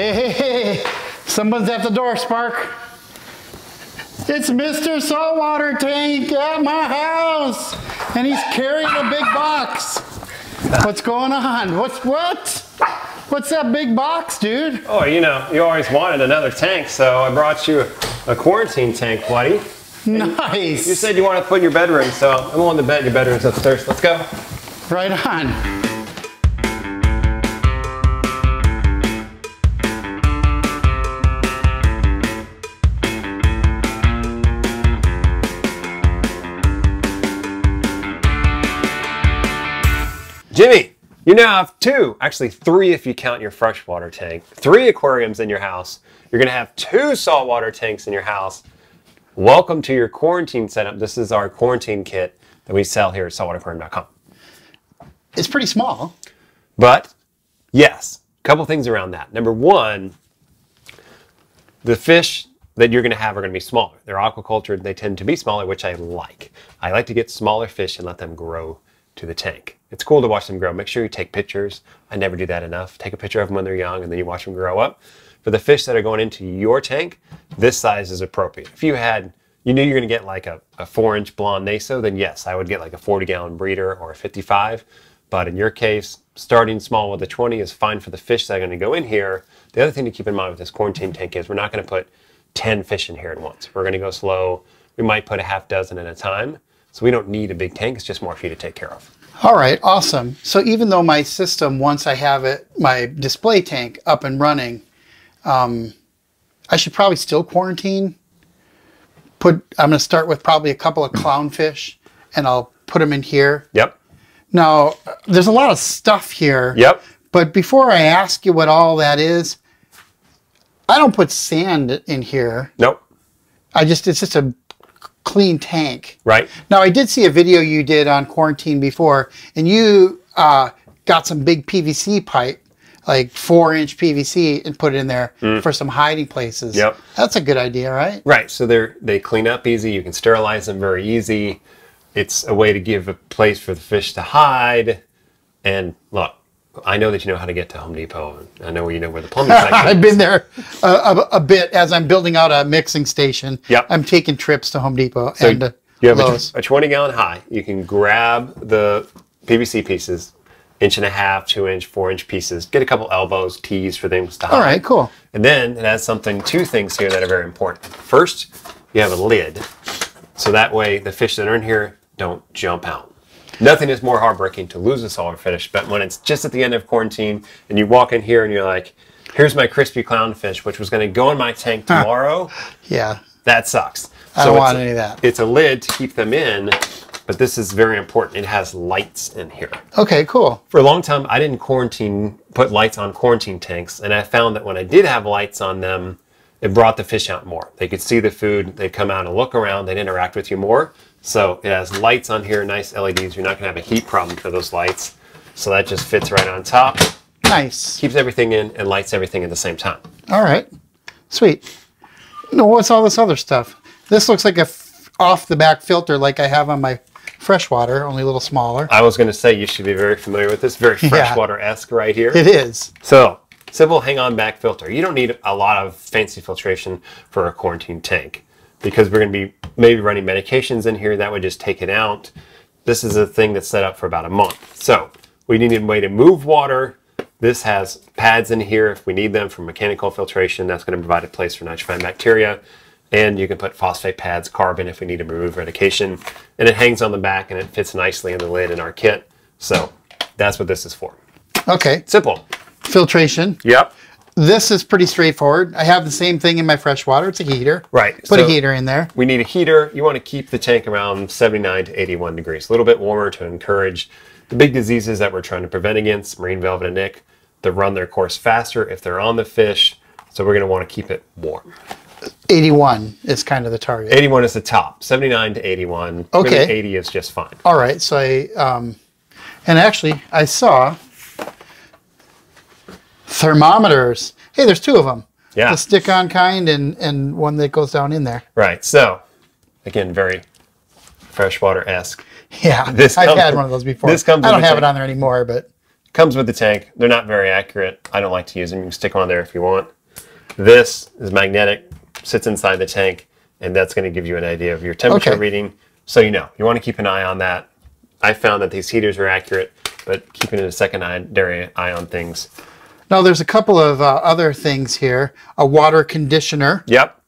Hey, hey, hey, someone's at the door, Spark. It's Mr. Saltwater Tank at my house, and he's carrying a big box. What's going on? What's what? What's that big box, dude? Oh, you know, you always wanted another tank, so I brought you a, a quarantine tank, buddy. Nice. You said you wanted to put in your bedroom, so I'm willing to bet your bedroom's upstairs. Let's go. Right on. You now have two, actually three if you count your freshwater tank, three aquariums in your house. You're gonna have two saltwater tanks in your house. Welcome to your quarantine setup. This is our quarantine kit that we sell here at saltwateraquarium.com. It's pretty small. But yes, a couple things around that. Number one, the fish that you're going to have are going to be smaller. They're aquacultured, They tend to be smaller, which I like. I like to get smaller fish and let them grow to the tank. It's cool to watch them grow. Make sure you take pictures. I never do that enough. Take a picture of them when they're young and then you watch them grow up. For the fish that are going into your tank, this size is appropriate. If you had, you knew you're going to get like a, a four inch blonde naso, then yes, I would get like a 40 gallon breeder or a 55. But in your case, starting small with a 20 is fine for the fish that are going to go in here. The other thing to keep in mind with this quarantine tank is we're not going to put 10 fish in here at once. We're going to go slow. We might put a half dozen at a time. So we don't need a big tank. It's just more for you to take care of. All right, awesome. So even though my system, once I have it, my display tank up and running, um, I should probably still quarantine. Put I'm going to start with probably a couple of clownfish, and I'll put them in here. Yep. Now, there's a lot of stuff here. Yep. But before I ask you what all that is, I don't put sand in here. Nope. I just it's just a clean tank. Right. Now I did see a video you did on quarantine before, and you uh, got some big PVC pipe, like four inch PVC, and put it in there for some hiding places. Mm. Yep. That's a good idea, right? Right. So they're they clean up easy. You can sterilize them very easy. It's a way to give a place for the fish to hide. And look, I know that you know how to get to Home Depot. and I know you know where the plumbing section I've been there a, a, a bit as I'm building out a mixing station. Yep. I'm taking trips to Home Depot So and uh, you have a, Lowe's. a 20 gallon high. You can grab the PVC pieces, inch and a half, two inch, four inch pieces. Get a couple elbows, tees for things to hide. All right, cool. And then it has something, two things here that are very important. First, you have a lid. So that way the fish that are in here don't jump out. Nothing is more heartbreaking to lose a saltwater fish, but when it's just at the end of quarantine and you walk in here and you're like, here's my crispy clownfish, which was going to go in my tank tomorrow, Yeah. that sucks. I don't want any of that. It's a lid to keep them in, but this is very important. It has lights in here. Okay, cool. For a long time, I didn't quarantine, put lights on quarantine tanks, and I found that when I did have lights on them, it brought the fish out more. They could see the food, they'd come out and look around, they'd interact with you more. So it has lights on here, nice LEDs. You're not gonna have a heat problem for those lights. So that just fits right on top, Nice. keeps everything in, and lights everything at the same time. All right. Sweet. No, what's all this other stuff? This looks like a off the back filter like I have on my freshwater, only a little smaller. I was gonna say you should be very familiar with this, very freshwater-esque right here. It is. So, simple hang on back filter. You don't need a lot of fancy filtration for a quarantine tank because we're going to be maybe running medications in here that would just take it out. This is a thing that's set up for about a month. So, we need a way to move water. This has pads in here if we need them for mechanical filtration. That's going to provide a place for nitrifying bacteria. And you can put phosphate pads, carbon if we need to remove medication. And it hangs on the back and it fits nicely in the lid in our kit. So, that's what this is for. Okay. Simple. Filtration. Yep. This is pretty straightforward. I have the same thing in my freshwater. It's a heater. Right. Put a heater in there. We need a heater. You want to keep the tank around 79 to 81 degrees, a little bit warmer to encourage the big diseases that we're trying to prevent against, marine velvet and ick, to run their course faster if they're on the fish. So we're going to want to keep it warm. 81 is kind of the target. 81 is the top, 79 to 81. Okay. Really 80 is just fine. All right. So I, um, and actually, I saw thermometers. Hey, there's two of them. Yeah. The stick-on kind and and one that goes down in there. Right. So, again, very freshwater esque. Yeah, This I've had one of those before. this comes I don't have it on there anymore, but comes with the tank. They're not very accurate. I don't like to use them. You can stick one on there if you want. This is magnetic, sits inside the tank, and that's going to give you an idea of your temperature Okay. reading. So you know, you want to keep an eye on that. I found that these heaters are accurate, but keeping a secondary eye on things. Now there's a couple of uh, other things here. A water conditioner. Yep.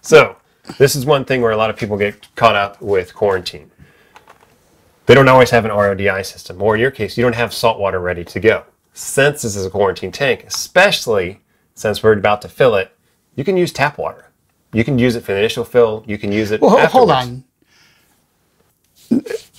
So this is one thing where a lot of people get caught up with quarantine. They don't always have an RODI system, or in your case, you don't have salt water ready to go. Since this is a quarantine tank, especially since we're about to fill it, you can use tap water. You can use it for the initial fill. You can use it. Well, ho- hold on.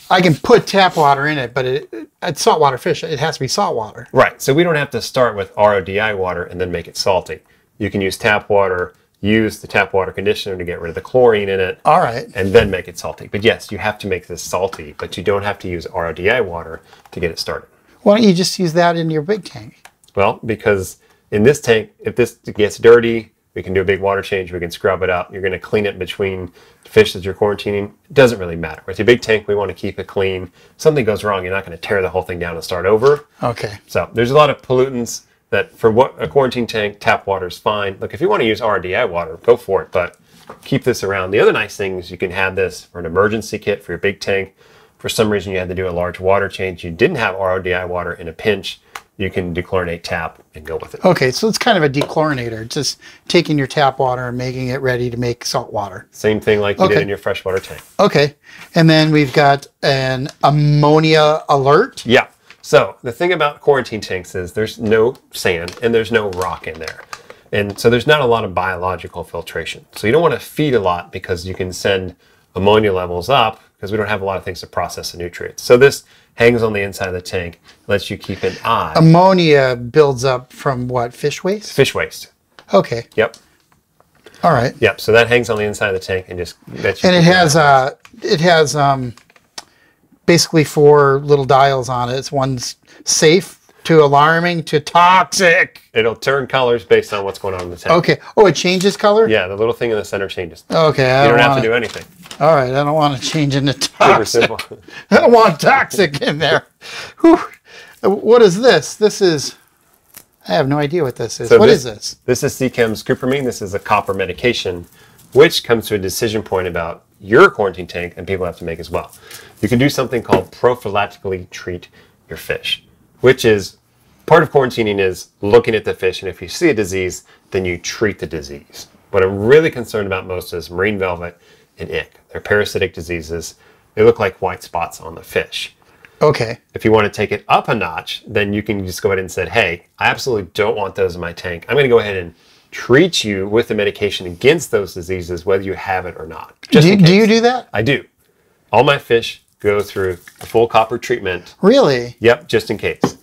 I can put tap water in it, but it, it's saltwater fish. It has to be salt water. Right. So we don't have to start with RODI water and then make it salty. You can use tap water, use the tap water conditioner to get rid of the chlorine in it, All right. and then make it salty. But yes, you have to make this salty, but you don't have to use RODI water to get it started. Why don't you just use that in your big tank? Well, because in this tank, if this gets dirty, we can do a big water change, we can scrub it out. You're going to clean it between fish that you're quarantining. It doesn't really matter. With your big tank, we want to keep it clean. If something goes wrong, you're not going to tear the whole thing down and start over. Okay. So there's a lot of pollutants that for what a quarantine tank, tap water is fine. Look, if you want to use RODI water, go for it, but keep this around. The other nice thing is you can have this for an emergency kit for your big tank. For some reason you had to do a large water change, you didn't have RODI water in a pinch, you can dechlorinate tap and go with it. Okay, so it's kind of a dechlorinator, just taking your tap water and making it ready to make salt water. Same thing like you did in your freshwater tank. Okay, and then we've got an ammonia alert. Yeah. So the thing about quarantine tanks is there's no sand and there's no rock in there. And so there's not a lot of biological filtration. So you don't want to feed a lot because you can send ammonia levels up because we don't have a lot of things to process the nutrients. So this hangs on the inside of the tank, lets you keep an eye. Ammonia builds up from what? Fish waste? Fish waste. Okay, Yep. all right. Yep. So that hangs on the inside of the tank and just lets you And it has uh, it has um, basically four little dials on it. It's one's safe to alarming to toxic. It'll turn colors based on what's going on in the tank. Okay. Oh, it changes color. Yeah, the little thing in the center changes. Okay. I You don't have wanna, to do anything. All right. I don't want to change into toxic. I don't want toxic in there. Whew. What is this? This is. I have no idea what this is. What So is this? This is Seachem's Cupramine. This is a copper medication, which comes to a decision point about your quarantine tank, and people have to make as well. You can do something called prophylactically treat your fish, which is part of quarantining is looking at the fish, and if you see a disease, then you treat the disease. What I'm really concerned about most is marine velvet and ick. They're parasitic diseases. They look like white spots on the fish. Okay. If you want to take it up a notch, then you can just go ahead and say, hey, I absolutely don't want those in my tank. I'm going to go ahead and treat you with the medication against those diseases, whether you have it or not. Just Do, do you do that? I do. All my fish go through a full copper treatment. Really? Yep, just in case.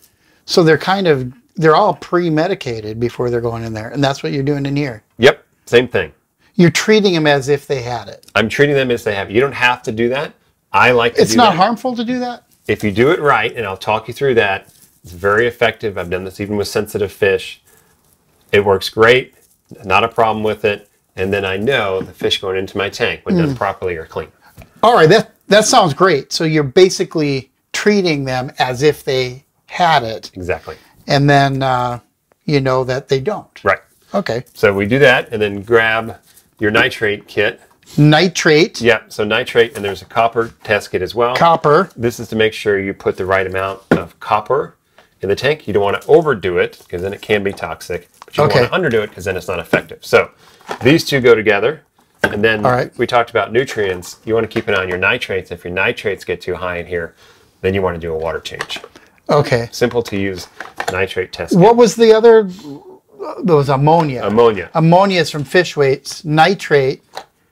So they're kind of they're all pre-medicated before they're going in there, and that's what you're doing in here. Yep, same thing. You're treating them as if they had it. I'm treating them as they have. You don't have to do that. I like to It's not that. harmful to do that. if you do it right, and I'll talk you through that, it's very effective. I've done this even with sensitive fish. It works great, not a problem with it. And then I know the fish going into my tank, when Hmm. done properly, are clean. All right, that that sounds great. So you're basically treating them as if they had it, Exactly. and then uh, you know that they don't. Right. Okay. So we do that, and then grab your nitrate kit. Nitrate, Yeah, so nitrate, and there's a copper test kit as well. copper. This is to make sure you put the right amount of copper in the tank. You don't want to overdo it because then it can be toxic, but you Okay. don't want to underdo it because then it's not effective. So these two go together. And then All right. we talked about nutrients. You want to keep an eye on your nitrates. If your nitrates get too high in here, then you want to do a water change. Okay. Simple to use nitrate test. kit. What was the other? Was ammonia. Ammonia. ammonia is from fish weights. Nitrate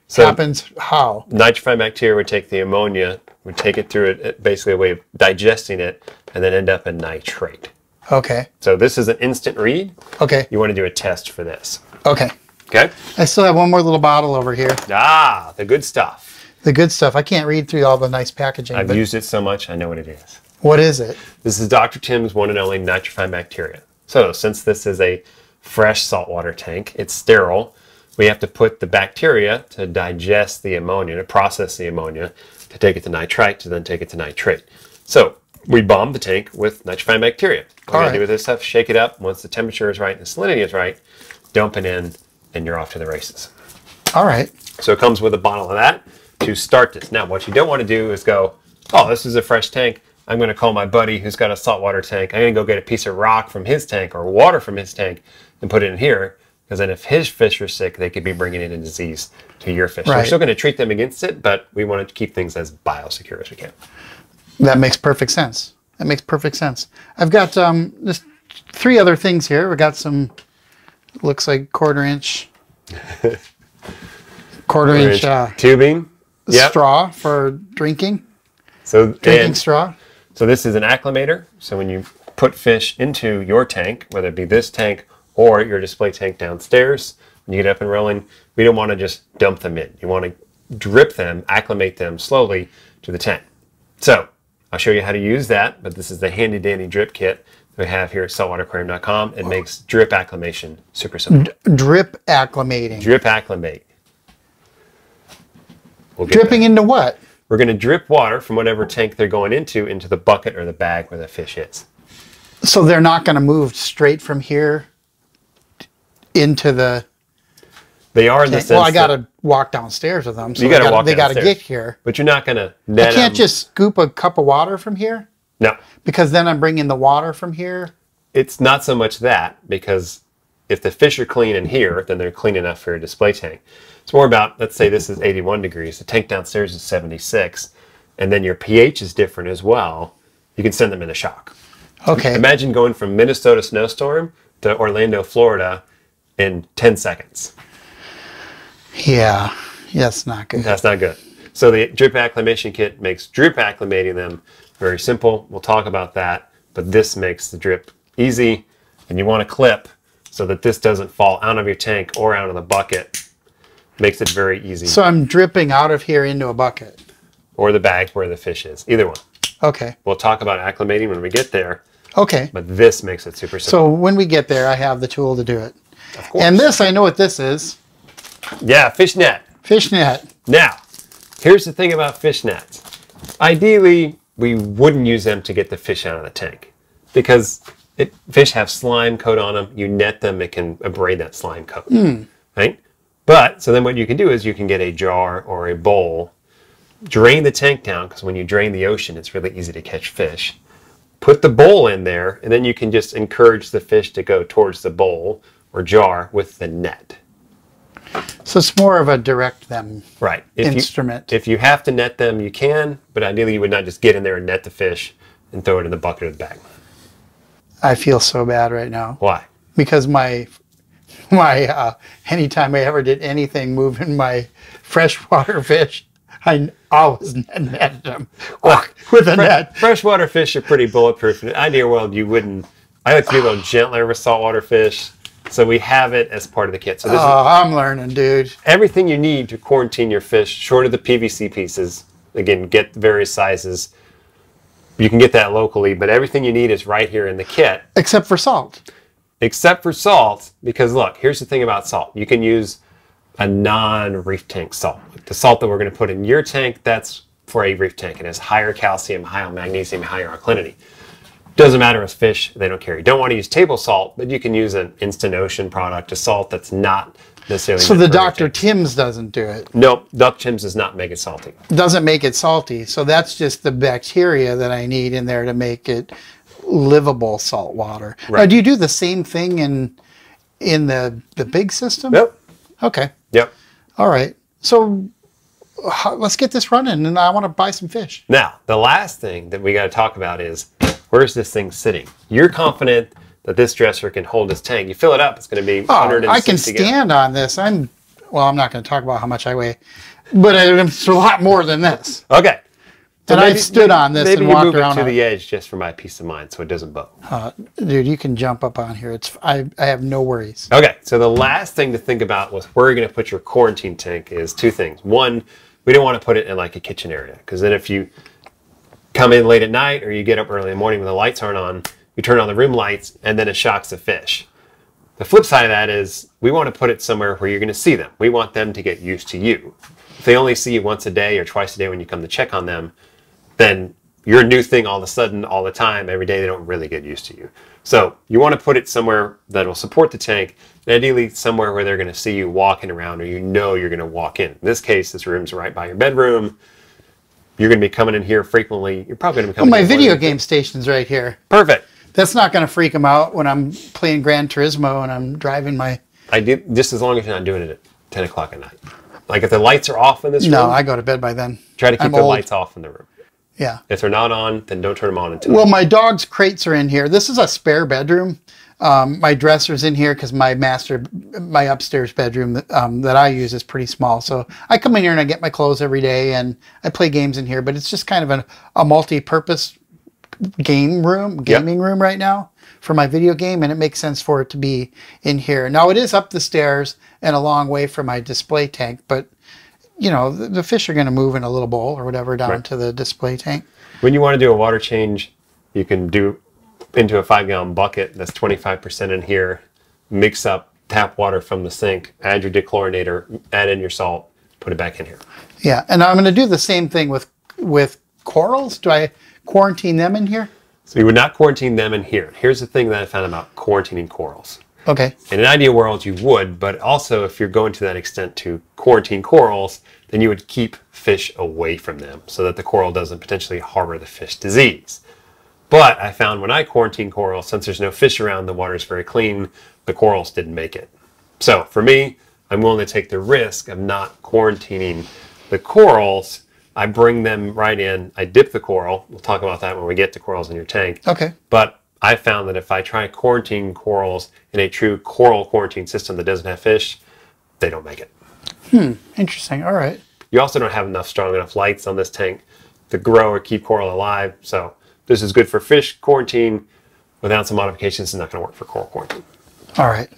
So happens how? nitrified bacteria would take the ammonia, would take it through it, basically a way of digesting it, and then end up in nitrate. Okay. So this is an instant read. Okay. You want to do a test for this. Okay. Okay? I still have one more little bottle over here. Ah, the good stuff. The good stuff. I can't read through all the nice packaging. I've used it so much, I know what it is. what is it? This is Dr. Tim's one and only nitrified bacteria. So, since this is a fresh saltwater tank, it's sterile. We have to put the bacteria to digest the ammonia, to process the ammonia, to take it to nitrite, to then take it to nitrate. So, we bomb the tank with nitrifying bacteria. All All right. do with this stuff, shake it up. Once the temperature is right and the salinity is right, dump it in, and you're off to the races. All right. So it comes with a bottle of that to start this. Now, what you don't want to do is go, oh, this is a fresh tank. I'm going to call my buddy who's got a saltwater tank. I'm going to go get a piece of rock from his tank or water from his tank and put it in here. Because then if his fish are sick, they could be bringing in a disease to your fish. So we're still going to treat them against it, but we want to keep things as biosecure as we can. That makes perfect sense. That makes perfect sense. I've got um, just three other things here. We've got some, looks like quarter inch, quarter inch uh, tubing. Yep. straw for drinking, So drinking straw. So this is an acclimator. So when you put fish into your tank, whether it be this tank or your display tank downstairs, when you get up and rolling, we don't want to just dump them in. You want to drip them, acclimate them slowly to the tank. So I'll show you how to use that, but this is the handy dandy drip kit that we have here at saltwateraquarium.com. It makes drip acclimation super simple. Drip acclimating. Drip acclimate. We'll Dripping into what? We're going to drip water from whatever tank they're going into into the bucket or the bag where the fish is. So they're not going to move straight from here into the. They are in the sense Well, I got to walk downstairs with them. So You they gotta gotta- walk They got to get here. but you're not going to I can't 'em. just scoop a cup of water from here no. because then I'm bringing the water from here. It's not so much that because if the fish are clean in here, then they're clean enough for a display tank. It's more about let's say this is 81 degrees, the tank downstairs is 76, and then your pH is different as well. You can send them into shock. Okay. Imagine going from Minnesota snowstorm to Orlando, Florida, in 10 seconds. Yeah. It's not good. That's not good. So the drip acclimation kit makes drip acclimating them very simple. We'll talk about that, but this makes the drip easy and you want to clip so that this doesn't fall out of your tank or out of the bucket. Makes it very easy. So I'm dripping out of here into a bucket. or the bag where the fish is. Either one. Okay. We'll talk about acclimating when we get there, Okay. but this makes it super simple. So when we get there, I have the tool to do it. Of course. And this, I know what this is. yeah, fish net. Fishnet. Now, here's the thing about fish nets. Ideally, we wouldn't use them to get the fish out of the tank because it, fish have slime coat on them. You net them, it can abrade that slime coat, hmm. right? But so then what you can do is you can get a jar or a bowl, drain the tank down because when you drain the ocean, it's really easy to catch fish. Put the bowl in there, and then you can just encourage the fish to go towards the bowl or jar with the net. So it's more of a direct them. Right. If Instrument. You, if you have to net them, you can, but ideally you would not just get in there and net the fish and throw it in the bucket or the bag. I feel so bad right now Why? because my my uh, anytime I ever did anything moving my freshwater fish, I always netted them with a net. Freshwater fish are pretty bulletproof. In ideal world, you wouldn't. I like to be a little gentler with saltwater fish, so we have it as part of the kit. So this is Oh, I'm learning, dude. everything you need to quarantine your fish, short of the PVC pieces. Again, get various sizes. You can get that locally, but everything you need is right here in the kit. Except for salt. except for salt because look here's the thing about salt you can use a non-reef tank salt the salt that we're going to put in your tank that's for a reef tank it has higher calcium higher magnesium higher alkalinity doesn't matter with fish they don't care you don't want to use table salt but you can use an instant ocean product a salt that's not necessarily So the Dr. Tim's doesn't do it. nope Dr. Tim's does not make it salty Doesn't make it salty. So that's just the bacteria that I need in there to make it livable salt water. Now, Right. do you do the same thing in in the the big system? yep Okay. yep All right. So let's get this running, and I want to buy some fish. Now, the last thing that we got to talk about is where's this thing sitting? You're confident that this dresser can hold this tank. You fill it up, it's going to be Oh, 160 I can gallons. stand on this. I'm well. I'm not going to talk about how much I weigh, but it's a lot more than this. Okay. So And I've stood on this maybe and walked move around it to on the edge just for my peace of mind, so it doesn't bow. Uh, dude, you can jump up on here. It's I. I have no worries. Okay, so the last thing to think about with where you're going to put your quarantine tank is two things. One, we don't want to put it in like a kitchen area because then if you come in late at night or you get up early in the morning when the lights aren't on, you turn on the room lights and then it shocks the fish. The flip side of that is we want to put it somewhere where you're going to see them. We want them to get used to you. If they only see you once a day or twice a day when you come to check on them, then you're a new thing all of a sudden, all the time, every day, they don't really get used to you. So you want to put it somewhere that will support the tank, and ideally somewhere where they're going to see you walking around or you know you're going to walk in. In this case, this room's right by your bedroom. You're going to be coming in here frequently. You're probably going to be coming Well, My video game station's right here. Perfect. That's not going to freak them out when I'm playing Gran Turismo and I'm driving my. I did just as long as you're not doing it at 10 o'clock at night. Like if the lights are off in this No, room, No, I go to bed by then. try to keep I'm the old. lights off in the room. Yeah. If they're not on, then don't turn them on until Well, my dog's crates are in here. This is a spare bedroom. Um, my dresser's in here because my master, my upstairs bedroom that, um, that I use is pretty small. So I come in here and I get my clothes every day and I play games in here. But it's just kind of an, a multi-purpose game room, gaming room right now for my video game, and it makes sense for it to be in here. Now it is up the stairs and a long way from my display tank, but you know the, the fish are going to move in a little bowl or whatever down Right. to the display tank. When you want to do a water change, you can do into a five gallon bucket that's 25% in here, mix up tap water from the sink, add your dechlorinator, add in your salt, put it back in here. Yeah, and I'm going to do the same thing with with corals. Do I quarantine them in here? So you would not quarantine them in here. Here's the thing that I found about quarantining corals. Okay. In an ideal world, you would, but also if you're going to that extent to quarantine corals, then you would keep fish away from them so that the coral doesn't potentially harbor the fish disease. But I found when I quarantine corals, since there's no fish around, the water's very clean, the corals didn't make it. So for me, I'm willing to take the risk of not quarantining the corals. I bring them right in, I dip the coral. We'll talk about that when we get to corals in your tank. Okay. But I found that if I try quarantine corals in a true coral quarantine system that doesn't have fish, they don't make it. Hmm. Interesting. All right. You also don't have enough strong enough lights on this tank to grow or keep coral alive. So this is good for fish quarantine. Without some modifications, it's not going to work for coral quarantine. All right.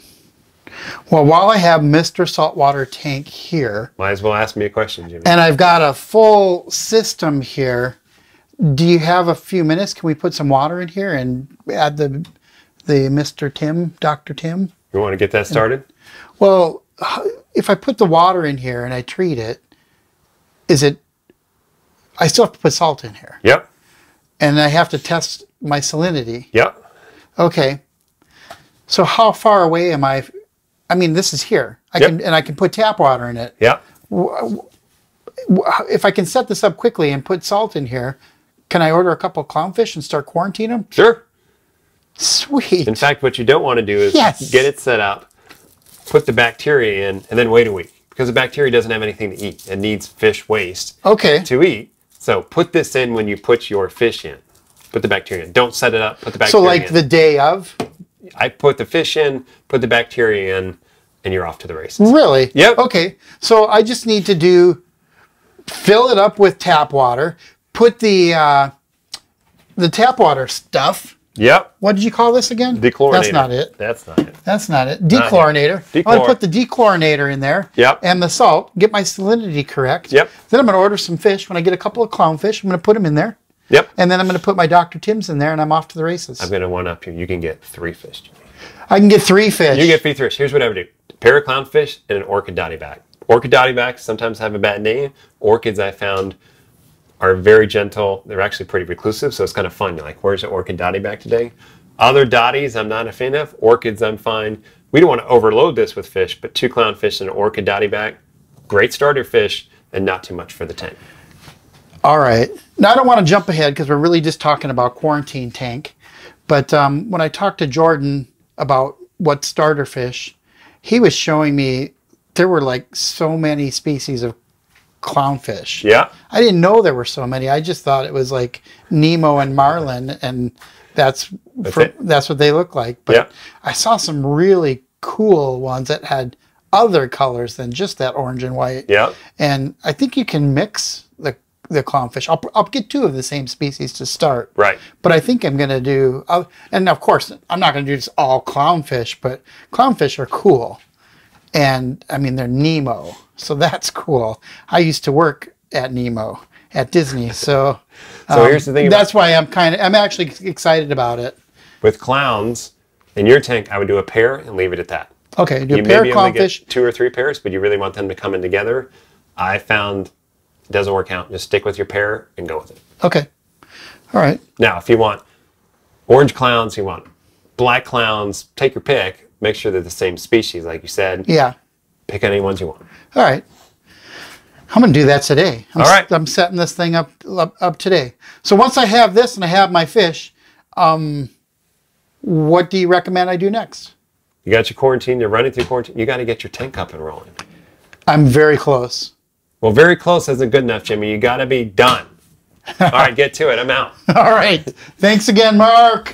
Well, while I have Mr. Saltwater Tank here, Might as well ask me a question, Jimmy. and I've got a full system here, do you have a few minutes? Can we put some water in here and add the the Mr. Tim, Dr. Tim? You want to get that started? Well, if I put the water in here and I treat it, is it? I still have to put salt in here, Yep. And I have to test my salinity. Yep. Okay. So how far away am I? I mean, this is here. I Yep. can and I can put tap water in it. Yep. If I can set this up quickly and put salt in here, can I order a couple clownfish and start quarantine them? Sure. Sweet. In fact, what you don't want to do is Yes. get it set up, put the bacteria in, and then wait a week because the bacteria doesn't have anything to eat. It needs fish waste Okay. to eat. So put this in when you put your fish in. Put the bacteria in. Don't set it up. Put the bacteria. In. So like in. the day of. I put the fish in, put the bacteria in, and you're off to the races. Really? Yep. Okay. So I just need to do fill it up with tap water, put the uh, the tap water stuff. Yep. What did you call this again? Dechlorinator. That's not it. That's not it. That's not it. Dechlorinator. I'm going to put the dechlorinator in there. Yep. And the salt. Get my salinity correct. Yep. Then I'm going to order some fish. When I get a couple of clownfish, I'm going to put them in there. Yep. And then I'm going to put my Dr. Tim's in there, and I'm off to the races. I'm going to one up you. You can get three fish. I can get three fish. You get three fish. Here's what I would do: a pair of clownfish and an orchid dottyback. Orchid dotty backs sometimes have a bad name. Orchids I found are very gentle. They're actually pretty reclusive, so it's kind of fun. You're like, "Where's the orchid dottyback today?" Other dotties I'm not a fan of. Orchids I'm fine. We don't want to overload this with fish, but two clownfish and an orchid dottyback, great starter fish, and not too much for the tank. All right. Now I don't want to jump ahead because we're really just talking about quarantine tank. But um, when I talked to Jordan about what starter fish, he was showing me there were like so many species of clownfish. Yeah, I didn't know there were so many. I just thought it was like Nemo and Marlin, and that's That's for, that's what they look like. But Yeah. I saw some really cool ones that had other colors than just that orange and white. yeah. And I think you can mix the the clownfish. I'll, I'll get two of the same species to start. Right. But I think I'm going to do, I'll, and of course, I'm not going to do just all clownfish, but clownfish are cool. And I mean, they're Nemo. So that's cool. I used to work at Nemo at Disney. So, So um, here's the thing about- that's why I'm kind of, I'm actually excited about it. With clowns in your tank, I would do a pair and leave it at that. Okay, do you a pair may be of get clownfish. two or three pairs, but you really want them to come in together. I found it doesn't work out. Just stick with your pair and go with it. Okay. All right. Now, if you want orange clowns, you want black clowns, take your pick. Make sure they're the same species, like you said. Yeah. Pick any ones you want. All right. I'm gonna do that today. I'm, All right. I'm setting this thing up, up up today. So once I have this and I have my fish, um, what do you recommend I do next? You got your quarantine, you're running through quarantine, you got to get your tank up and rolling. I'm very close. Well, very close isn't good enough, Jimmy. You got to be done. All right, get to it. I'm out. All right. Thanks again, Mark.